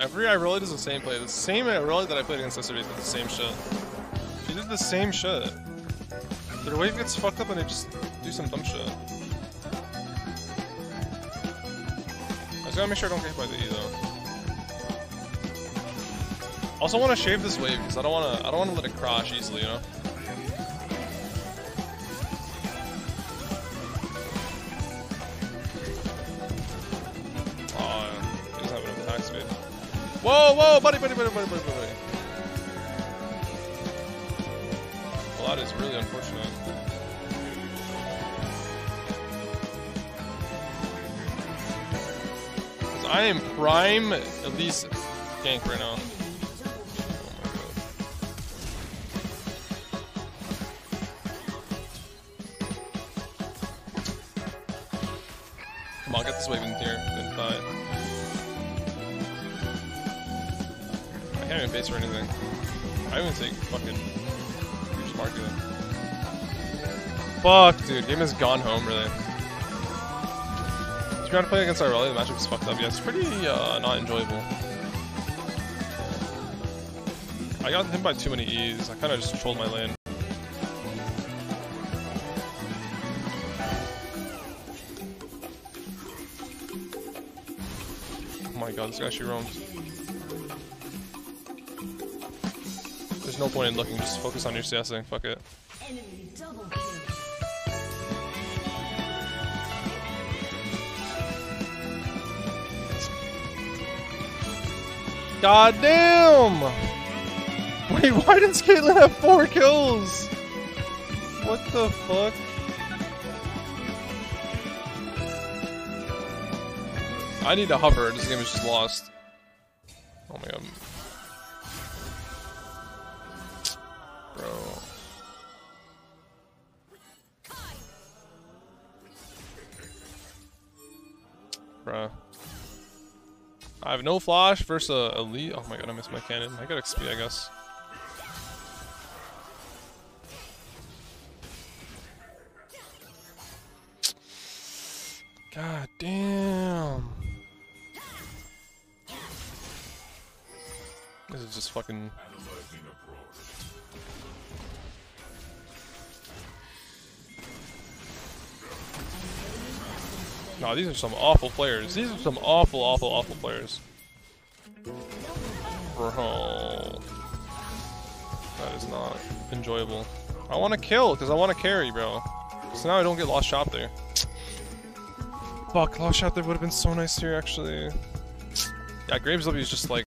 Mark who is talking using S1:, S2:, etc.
S1: Every Irelia does the same play. The same Irelia that I played against yesterday did the same shit. She did the same shit. Their wave gets fucked up and they just do some dumb shit. I just gotta make sure I don't get hit by the E though. Also want to shave this wave because I don't want to. I don't want to let it crash easily, you know. Whoa, whoa, buddy, buddy, buddy, buddy, buddy, buddy. Well, that is really unfortunate. I am prime Elise gank right now. Oh. Come on, get this wave in here. Then die. Can't even base or anything. I even take fucking huge market. Fuck, dude. Game has gone home, really. If you're to play against Irelia, the matchup's fucked up. Yeah, it's pretty uh, not enjoyable. I got hit by too many E's. I kind of just trolled my lane. Oh my god, this guy actually roams. There's no point in looking, just focus on your CSing, fuck it. God damn! Wait, why did Caitlyn have four kills? What the fuck? I need to hover, this game is just lost. Oh my god. Bruh. I have no flash versus a elite. Oh my god, I missed my cannon. I got XP, I guess. God damn. This is just fucking. No, these are some awful players. These are some awful, awful, awful players. Bro. That is not enjoyable. I want to kill, because I want to carry, bro. So now I don't get lost shot there. Fuck, lost shot there would have been so nice here, actually. Yeah, Graves W is just like